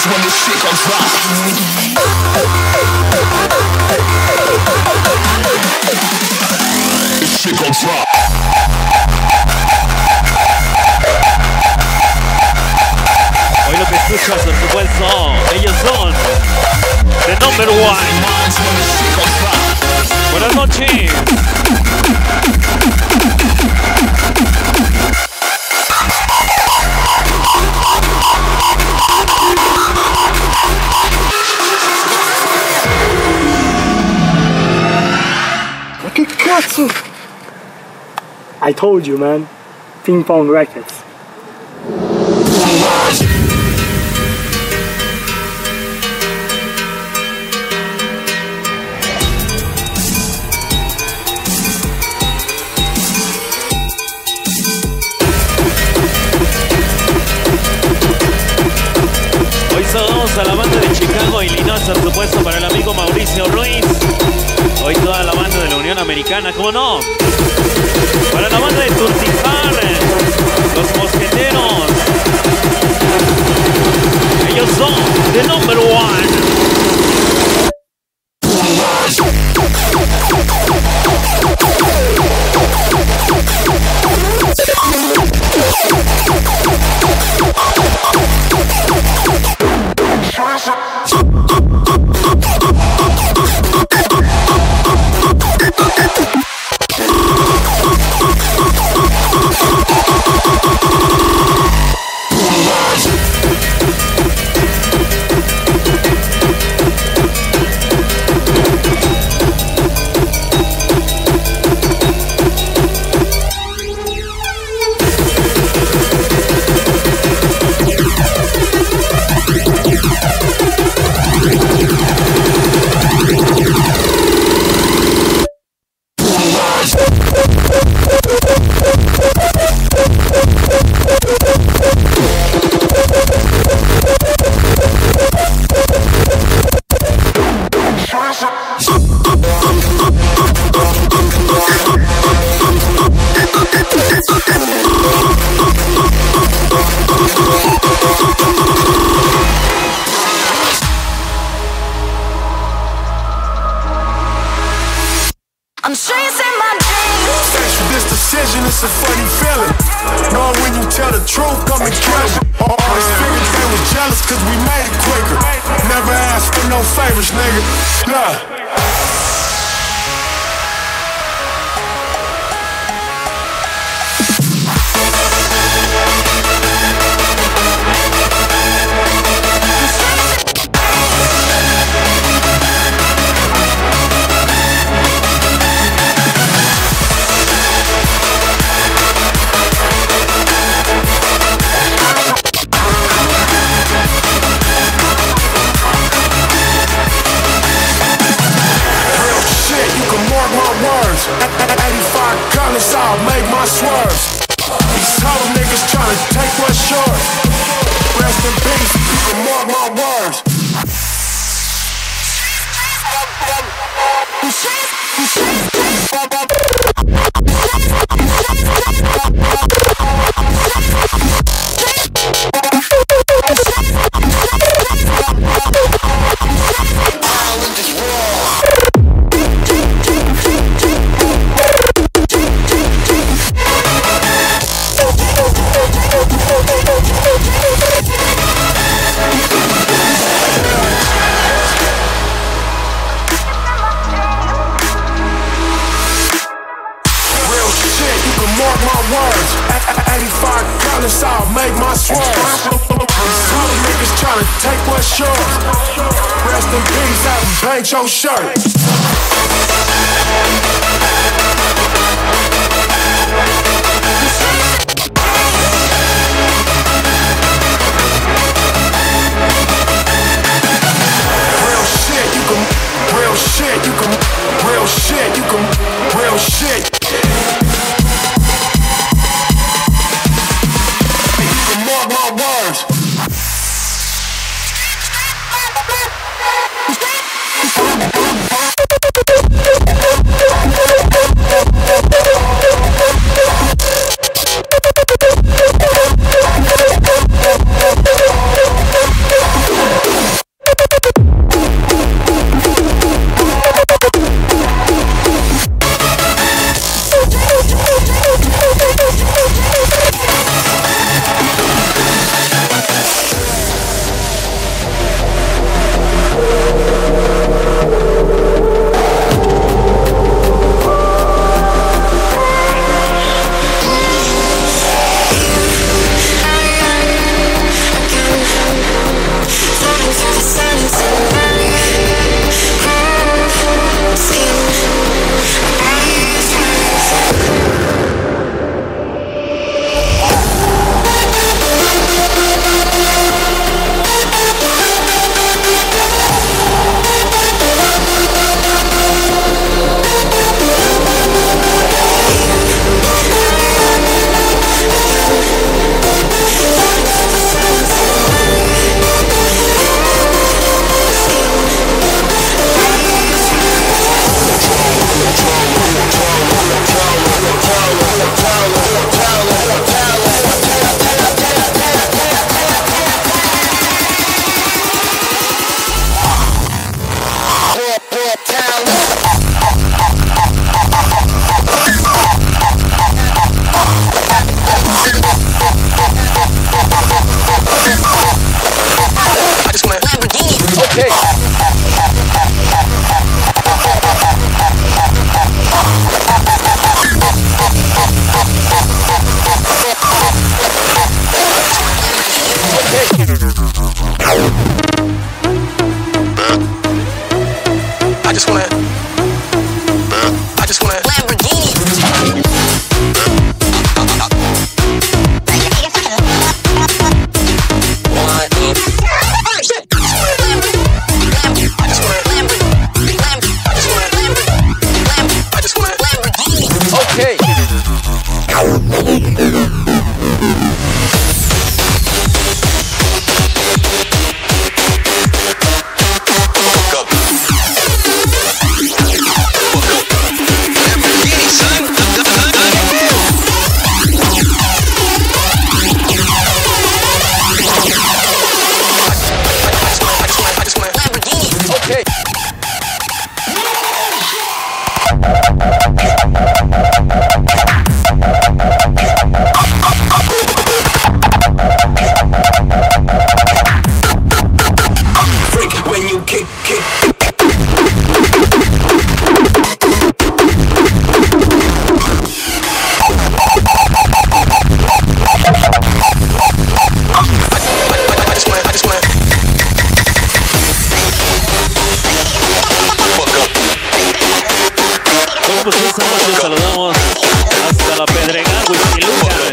minds when the shit comes rock. This shit gon' drop. Hoy lo que escuchas, por supuesto, ellos son The Number One. Minds when the shit comes rock. Buenas noches. Ma che cazzo? I told you, man. Ping Pong Records. Hoy saludamos a la banda de Chicago, Illinois, por supuesto, para el Americana, ¿cómo no? Para la banda de Turtijar, los mosqueteros. Ellos son The Number One. I'm chasing my dreams. Thanks for this decision, it's a funny feeling. Knowing when you tell the truth, come and kill me. All these figures, they was jealous cause we made it quicker. Never asked for no favors, nigga. Nah. My words. Your shirt. Pues esta noche saludamos hasta la Pedregal, Huichiluca.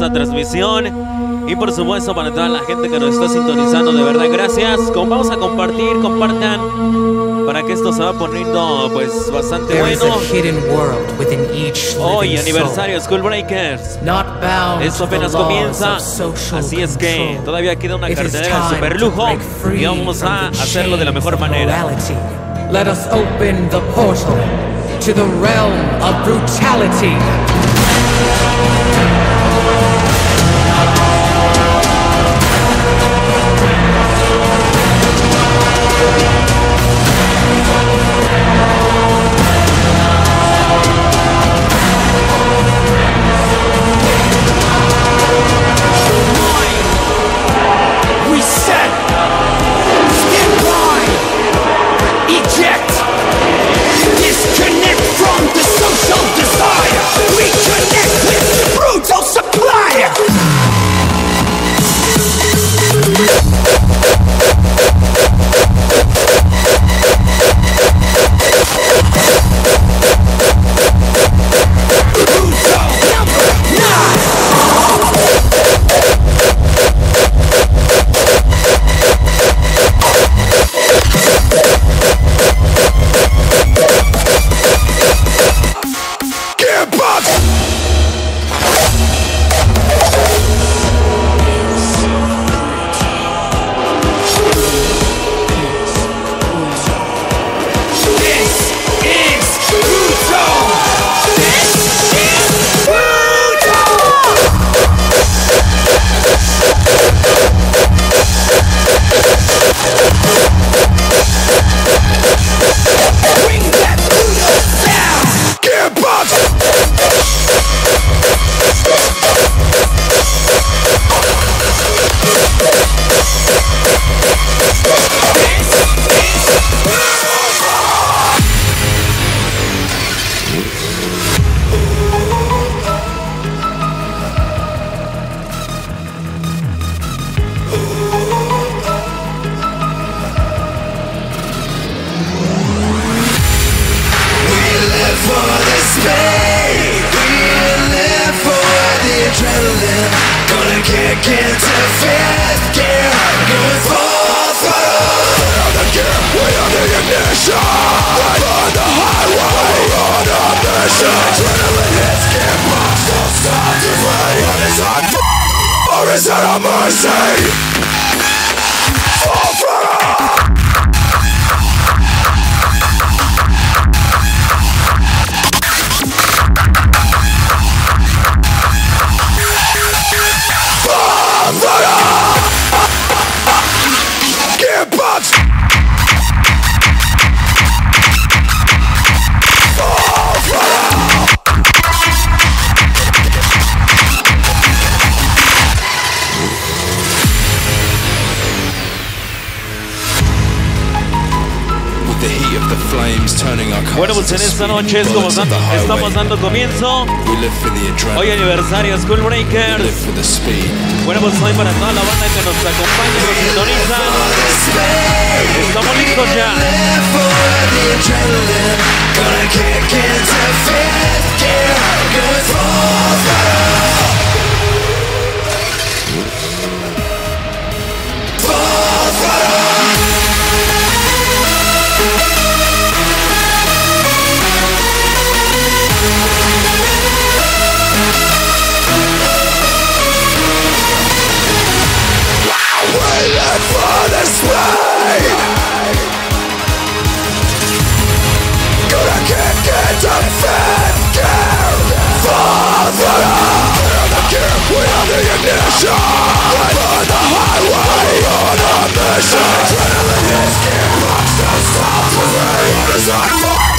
Esta transmisión. Y por supuesto para toda la gente que nos está sintonizando, de verdad, gracias. Vamos a compartir, compartan para que esto se va poniendo pues bastante There bueno. Hoy aniversario School Breakers. Esto apenas comienza, así es que todavía queda una cartelera super lujo y vamos a hacerlo de la mejor manera. Let us open the portal to the realm of brutality. Is it a mercy? Corpus en esta noche. Es como estamos dando comienzo. Hoy aniversario School Breakers. Bueno, pues hoy para toda la banda que nos acompaña y nos sintoniza. Estamos listos ya. Fifth gear, mission on the highway on a mission Trailing his gearbox to stop the rain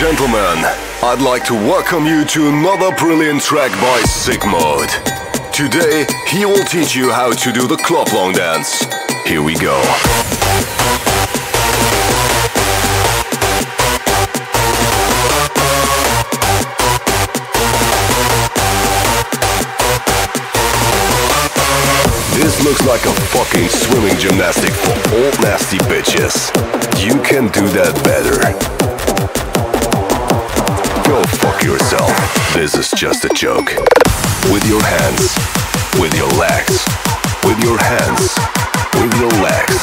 gentlemen, I'd like to welcome you to another brilliant track by Sick Mode. Today, he will teach you how to do the Kloplong dance. Here we go. This looks like a fucking swimming gymnastic for old nasty bitches. You can do that better. Go fuck yourself. This is just a joke. With your hands, with your legs, with your hands, with your legs.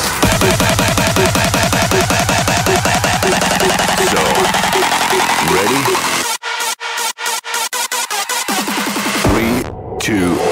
So, ready? Three, two,